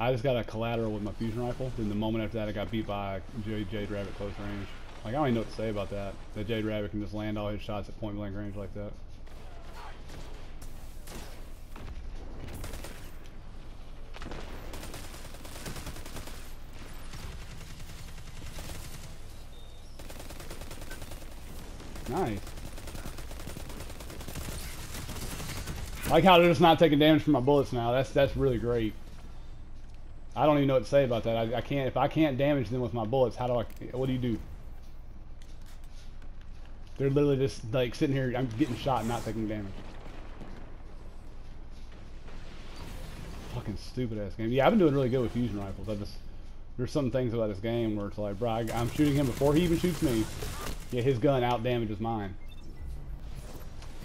I just got a collateral with my fusion rifle. Then the moment after that, I got beat by J Jade Rabbit close range. Like I don't even know what to say about that. That Jade Rabbit can just land all his shots at point blank range like that. Nice. Like how they're just not taking damage from my bullets now. That's that's really great. I don't even know what to say about that. I, I can't if I can't damage them with my bullets. How do I? What do you do? They're literally just like sitting here. I'm getting shot and not taking damage. Fucking stupid ass game. Yeah, I've been doing really good with fusion rifles. I just there's some things about this game where it's like, bro, I, I'm shooting him before he even shoots me. Yeah, his gun out damages mine.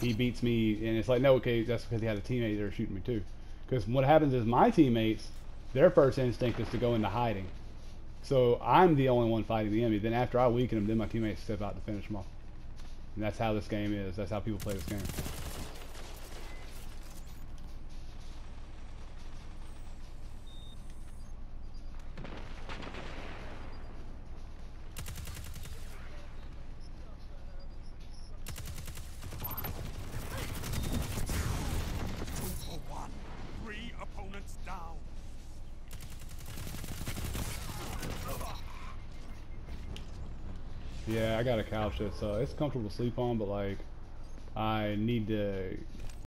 He beats me, and it's like, no, okay, that's because he had a teammate there shooting me too. Because what happens is my teammates, their first instinct is to go into hiding. So I'm the only one fighting the enemy. Then after I weaken them, then my teammates step out to finish them off. And that's how this game is. That's how people play this game. Yeah, I got a couch that's uh, it's comfortable to sleep on, but like I need to